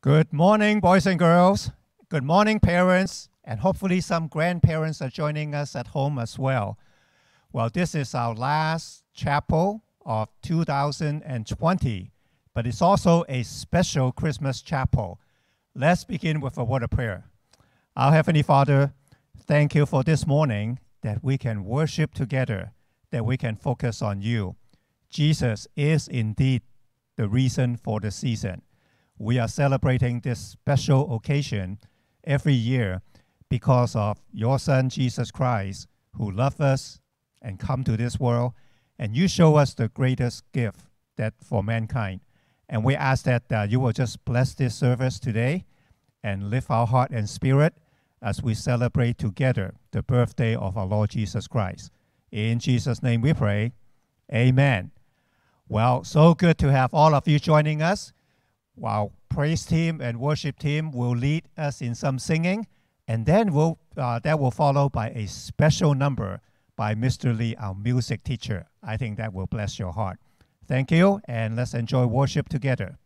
Good morning, boys and girls. Good morning, parents, and hopefully some grandparents are joining us at home as well. Well, this is our last chapel of 2020, but it's also a special Christmas chapel. Let's begin with a word of prayer. Our Heavenly Father, thank you for this morning that we can worship together, that we can focus on you. Jesus is indeed the reason for the season. We are celebrating this special occasion every year because of your Son, Jesus Christ, who loved us and come to this world, and you show us the greatest gift that for mankind. And we ask that uh, you will just bless this service today and lift our heart and spirit as we celebrate together the birthday of our Lord Jesus Christ. In Jesus' name we pray. Amen. Well, so good to have all of you joining us. Our praise team and worship team will lead us in some singing, and then we'll, uh, that will follow by a special number by Mr. Lee, our music teacher. I think that will bless your heart. Thank you, and let's enjoy worship together.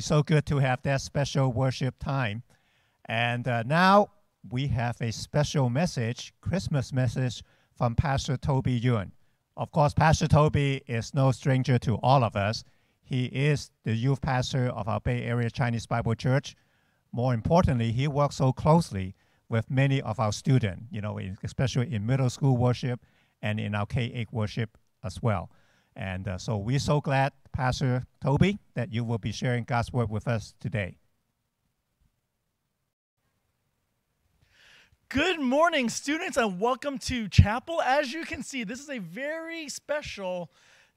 Right, so good to have that special worship time. And uh, now we have a special message, Christmas message from Pastor Toby Yuen. Of course, Pastor Toby is no stranger to all of us. He is the youth pastor of our Bay Area Chinese Bible Church. More importantly, he works so closely with many of our students, you know, especially in middle school worship and in our K 8 worship as well. And uh, so we're so glad, Pastor Toby, that you will be sharing God's word with us today. Good morning, students, and welcome to chapel. As you can see, this is a very special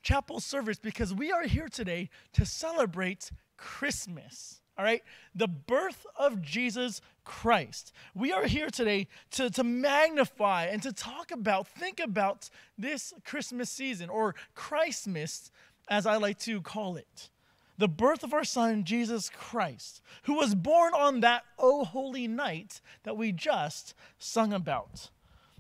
chapel service because we are here today to celebrate Christmas. All right, the birth of Jesus Christ. We are here today to, to magnify and to talk about, think about this Christmas season or Christmas, as I like to call it. The birth of our son, Jesus Christ, who was born on that oh holy night that we just sung about.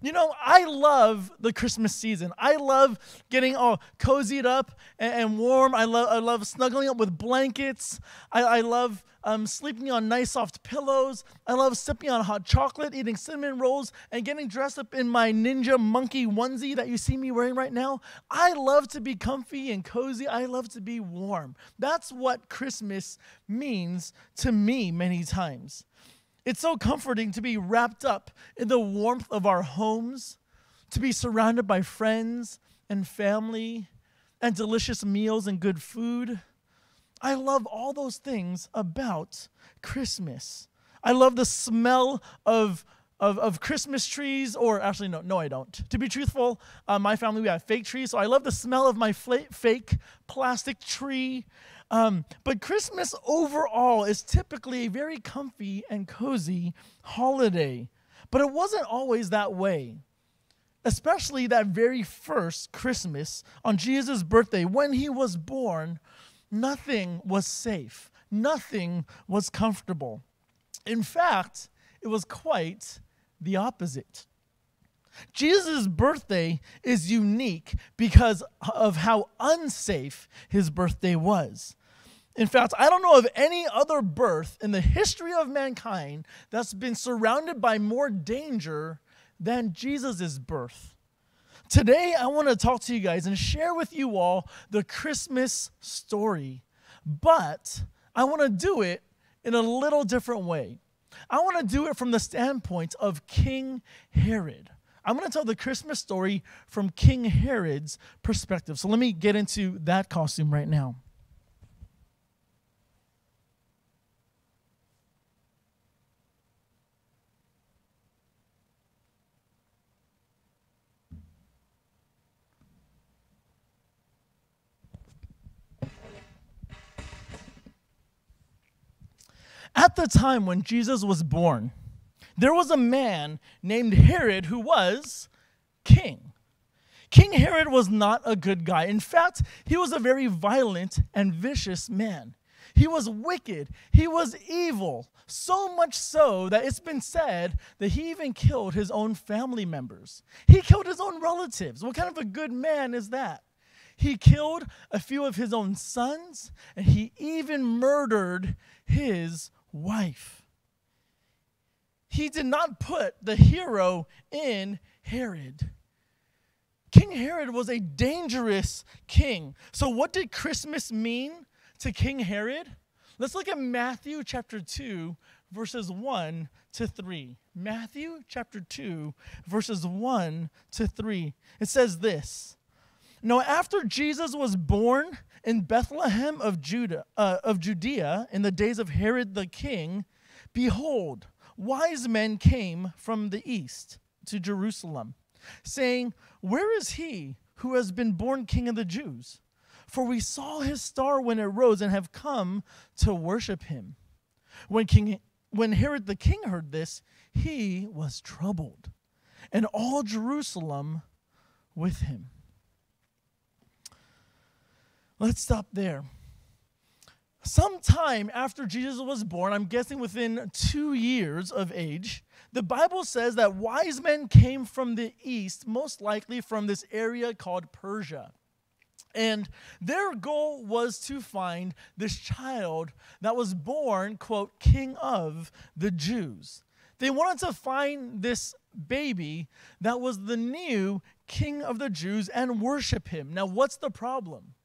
You know, I love the Christmas season. I love getting all cozied up and, and warm. I love, I love snuggling up with blankets. I, I love um, sleeping on nice soft pillows. I love sipping on hot chocolate, eating cinnamon rolls, and getting dressed up in my ninja monkey onesie that you see me wearing right now. I love to be comfy and cozy. I love to be warm. That's what Christmas means to me many times. It's so comforting to be wrapped up in the warmth of our homes, to be surrounded by friends and family and delicious meals and good food. I love all those things about Christmas. I love the smell of, of, of Christmas trees, or actually, no, no, I don't. To be truthful, uh, my family, we have fake trees, so I love the smell of my fake plastic tree. Um, but Christmas overall is typically a very comfy and cozy holiday. But it wasn't always that way. Especially that very first Christmas on Jesus' birthday, when he was born, nothing was safe, nothing was comfortable. In fact, it was quite the opposite. Jesus' birthday is unique because of how unsafe his birthday was. In fact, I don't know of any other birth in the history of mankind that's been surrounded by more danger than Jesus' birth. Today, I want to talk to you guys and share with you all the Christmas story, but I want to do it in a little different way. I want to do it from the standpoint of King Herod. I'm going to tell the Christmas story from King Herod's perspective. So let me get into that costume right now. At the time when Jesus was born, there was a man named Herod who was king. King Herod was not a good guy. In fact, he was a very violent and vicious man. He was wicked. He was evil. So much so that it's been said that he even killed his own family members. He killed his own relatives. What kind of a good man is that? He killed a few of his own sons, and he even murdered his wife. He did not put the hero in Herod. King Herod was a dangerous king. So, what did Christmas mean to King Herod? Let's look at Matthew chapter 2, verses 1 to 3. Matthew chapter 2, verses 1 to 3. It says this Now, after Jesus was born, in Bethlehem of Judah uh, of Judea in the days of Herod the king, behold, wise men came from the east to Jerusalem, saying, "Where is he who has been born king of the Jews? For we saw his star when it rose and have come to worship him." When King when Herod the king heard this, he was troubled, and all Jerusalem with him. Let's stop there. Sometime after Jesus was born, I'm guessing within two years of age, the Bible says that wise men came from the east, most likely from this area called Persia. And their goal was to find this child that was born, quote, king of the Jews. They wanted to find this baby that was the new king of the Jews and worship him. Now, what's the problem?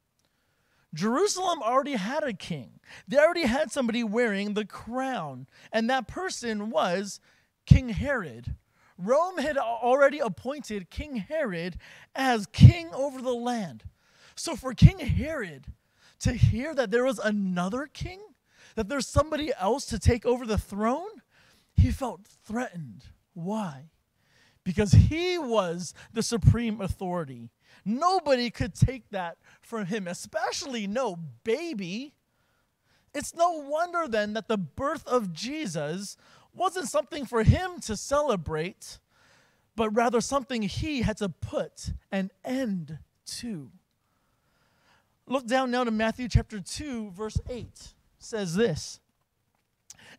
Jerusalem already had a king. They already had somebody wearing the crown, and that person was King Herod. Rome had already appointed King Herod as king over the land. So for King Herod to hear that there was another king, that there's somebody else to take over the throne, he felt threatened. Why? Because he was the supreme authority. Nobody could take that from him, especially no baby. It's no wonder then that the birth of Jesus wasn't something for him to celebrate, but rather something he had to put an end to. Look down now to Matthew chapter 2, verse 8 says this.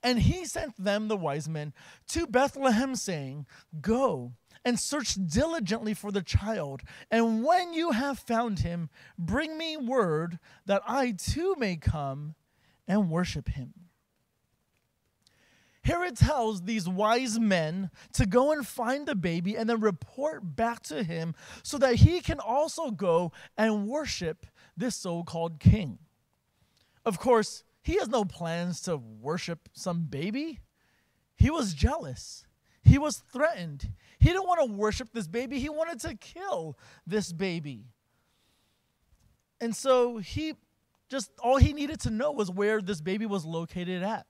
And he sent them, the wise men, to Bethlehem, saying, Go and search diligently for the child. And when you have found him, bring me word that I too may come and worship him. Herod tells these wise men to go and find the baby and then report back to him so that he can also go and worship this so called king. Of course, he has no plans to worship some baby. He was jealous. He was threatened. He didn't want to worship this baby, he wanted to kill this baby. And so he just, all he needed to know was where this baby was located at.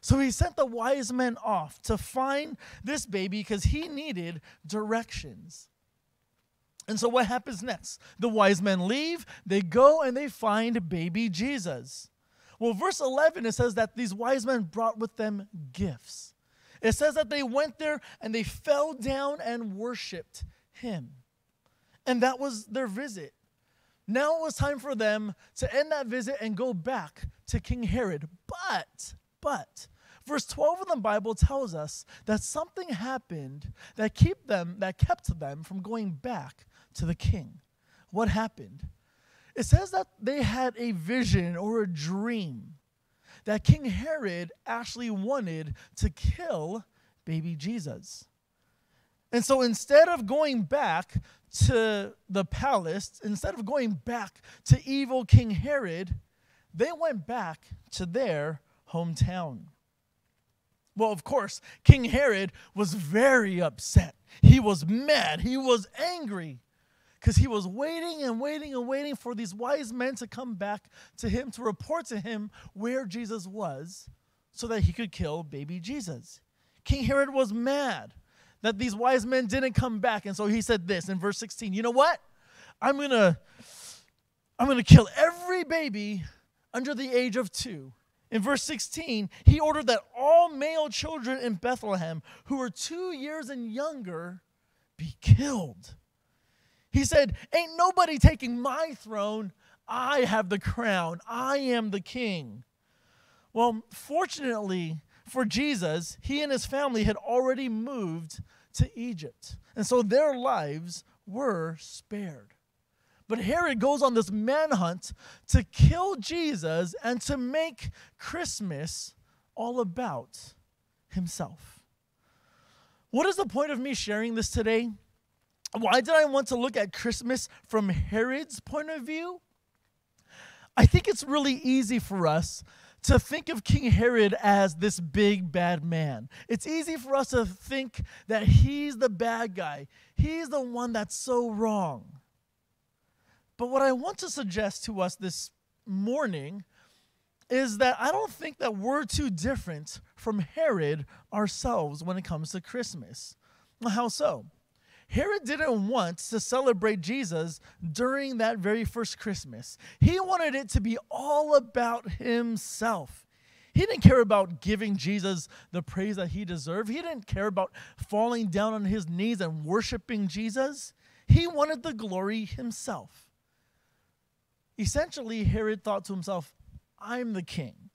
So he sent the wise men off to find this baby because he needed directions. And so what happens next? The wise men leave, they go and they find baby Jesus. Well, verse 11, it says that these wise men brought with them gifts. It says that they went there and they fell down and worshiped him. And that was their visit. Now it was time for them to end that visit and go back to King Herod. But, but, verse 12 of the Bible tells us that something happened that keep them that kept them from going back to the king. What happened? It says that they had a vision or a dream that King Herod actually wanted to kill baby Jesus. And so instead of going back to the palace, instead of going back to evil King Herod, they went back to their hometown. Well, of course, King Herod was very upset. He was mad. He was angry because he was waiting and waiting and waiting for these wise men to come back to him to report to him where Jesus was so that he could kill baby Jesus. King Herod was mad that these wise men didn't come back and so he said this in verse 16, "You know what? I'm going to I'm going to kill every baby under the age of 2." In verse 16, he ordered that all male children in Bethlehem who were 2 years and younger be killed. He said, Ain't nobody taking my throne. I have the crown. I am the king. Well, fortunately for Jesus, he and his family had already moved to Egypt. And so their lives were spared. But Herod goes on this manhunt to kill Jesus and to make Christmas all about himself. What is the point of me sharing this today? Why did I want to look at Christmas from Herod's point of view? I think it's really easy for us to think of King Herod as this big bad man. It's easy for us to think that he's the bad guy, he's the one that's so wrong. But what I want to suggest to us this morning is that I don't think that we're too different from Herod ourselves when it comes to Christmas. How so? Herod didn't want to celebrate Jesus during that very first Christmas. He wanted it to be all about himself. He didn't care about giving Jesus the praise that he deserved. He didn't care about falling down on his knees and worshiping Jesus. He wanted the glory himself. Essentially, Herod thought to himself, I'm the king.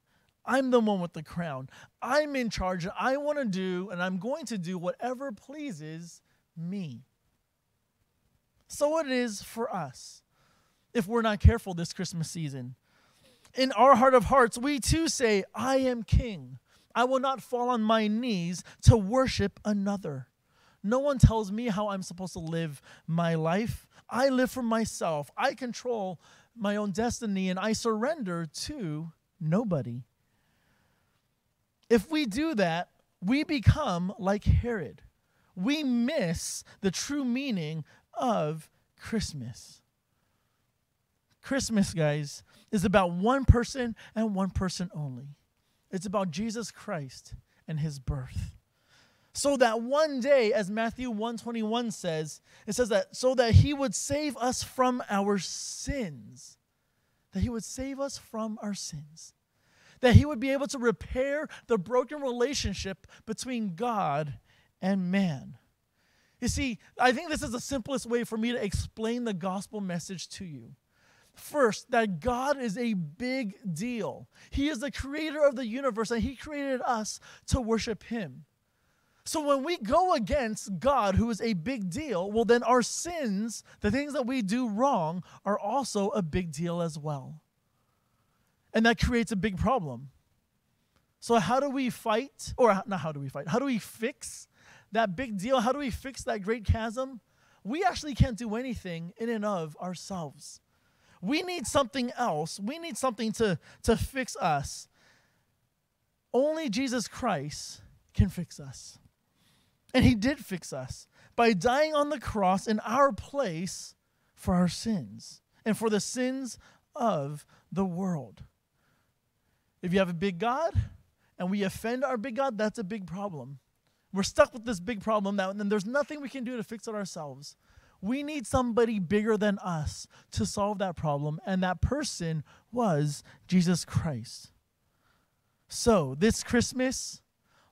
I'm the one with the crown. I'm in charge. I want to do, and I'm going to do whatever pleases me. So it is for us. if we're not careful this Christmas season. In our heart of hearts, we too say, I am king. I will not fall on my knees to worship another. No one tells me how I'm supposed to live my life. I live for myself. I control my own destiny and I surrender to nobody. If we do that, we become like Herod. We miss the true meaning of Christmas. Christmas, guys, is about one person and one person only. It's about Jesus Christ and his birth. So that one day, as Matthew 121 says, it says that so that he would save us from our sins. That he would save us from our sins. That he would be able to repair the broken relationship between God and man. You see, I think this is the simplest way for me to explain the gospel message to you. First, that God is a big deal. He is the creator of the universe and He created us to worship Him. So when we go against God, who is a big deal, well, then our sins, the things that we do wrong, are also a big deal as well. And that creates a big problem. So, how do we fight? Or, not how do we fight? How do we fix that big deal? How do we fix that great chasm? We actually can't do anything in and of ourselves. We need something else. We need something to, to fix us. Only Jesus Christ can fix us. And he did fix us by dying on the cross in our place for our sins and for the sins of the world. If you have a big God and we offend our big God, that's a big problem. We're stuck with this big problem now, and then there's nothing we can do to fix it ourselves. We need somebody bigger than us to solve that problem, and that person was Jesus Christ. So, this Christmas,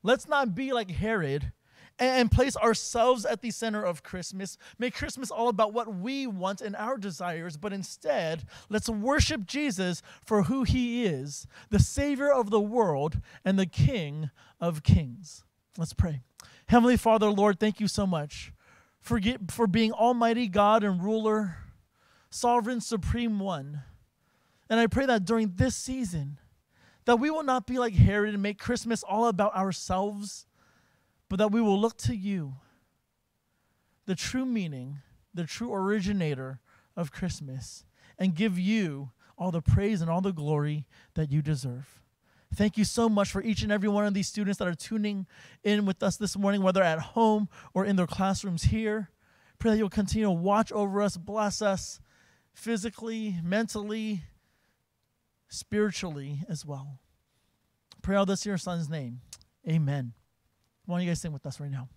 let's not be like Herod and place ourselves at the center of Christmas. Make Christmas all about what we want and our desires, but instead, let's worship Jesus for who he is the Savior of the world and the King of kings. Let's pray. Heavenly Father, Lord, thank you so much for, get, for being Almighty God and ruler, sovereign, supreme one. And I pray that during this season, that we will not be like Herod and make Christmas all about ourselves, but that we will look to you, the true meaning, the true originator of Christmas, and give you all the praise and all the glory that you deserve. Thank you so much for each and every one of these students that are tuning in with us this morning, whether at home or in their classrooms here. Pray that you'll continue to watch over us, bless us physically, mentally, spiritually as well. Pray all this in your son's name. Amen. Why don't you guys sing with us right now?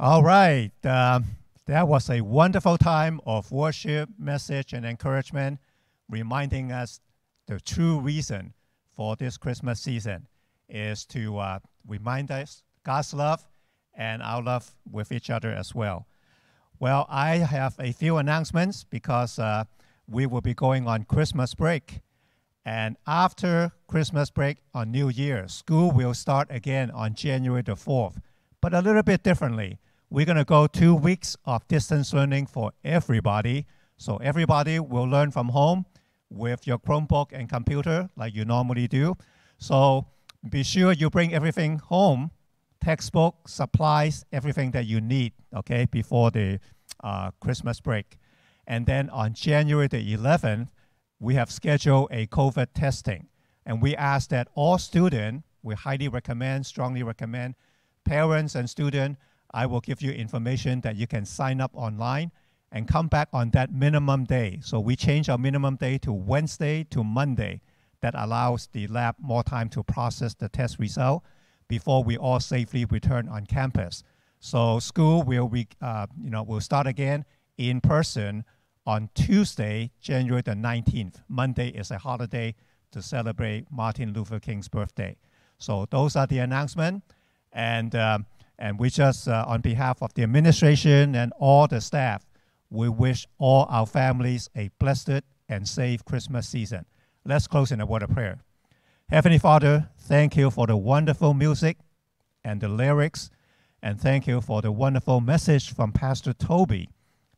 All right. Um, that was a wonderful time of worship, message, and encouragement reminding us the true reason for this Christmas season is to uh, remind us God's love and our love with each other as well. Well, I have a few announcements because uh, we will be going on Christmas break. And after Christmas break on New Year, school will start again on January the 4th, but a little bit differently. We're going to go two weeks of distance learning for everybody. So everybody will learn from home with your Chromebook and computer like you normally do. So be sure you bring everything home, textbook, supplies, everything that you need, okay, before the uh, Christmas break. And then on January the 11th, we have scheduled a COVID testing. And we ask that all students, we highly recommend, strongly recommend, parents and students, I will give you information that you can sign up online and come back on that minimum day. So we change our minimum day to Wednesday to Monday. That allows the lab more time to process the test result before we all safely return on campus. So school will be, uh, you know, will start again in person on Tuesday, January the 19th. Monday is a holiday to celebrate Martin Luther King's birthday. So those are the announcements. And, um, and we just, uh, on behalf of the administration and all the staff, we wish all our families a blessed and safe Christmas season. Let's close in a word of prayer. Heavenly Father, thank you for the wonderful music and the lyrics And thank you for the wonderful message from Pastor Toby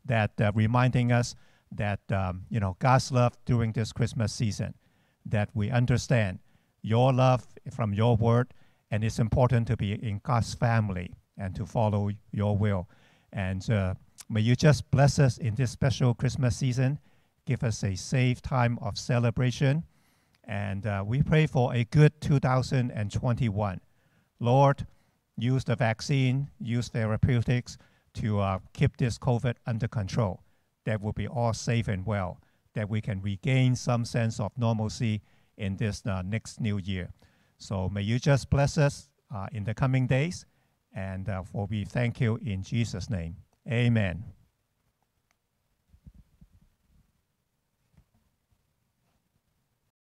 that uh, reminding us that um, you know God's love during this Christmas season, that we understand your love from your word, and it's important to be in God's family and to follow your will. And uh, may you just bless us in this special Christmas season, give us a safe time of celebration, and uh, we pray for a good 2021. Lord, use the vaccine, use therapeutics to uh, keep this COVID under control. That will be all safe and well, that we can regain some sense of normalcy in this uh, next new year. So may you just bless us uh, in the coming days, and uh, for we thank you in Jesus' name. Amen.